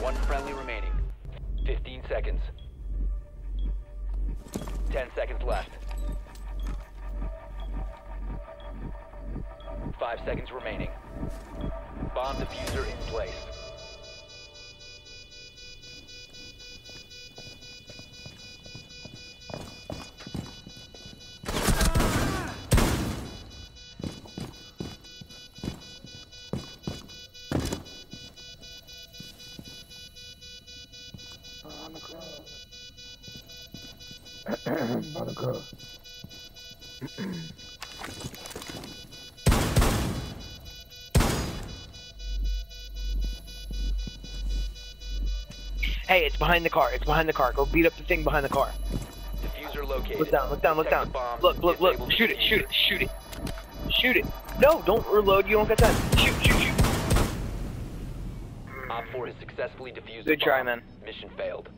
One friendly remaining. 15 seconds. 10 seconds left. 5 seconds remaining. Bomb defuser in place. Buttercup. Hey, it's behind the car. It's behind the car. Go beat up the thing behind the car. Defuser located. Look down. Look down. Look down. Look. Look. Look. Shoot it. Shoot it. Shoot it. Shoot it. No, don't reload. You don't get time. Shoot. Op 4 has successfully defused Good try, man. Mission failed.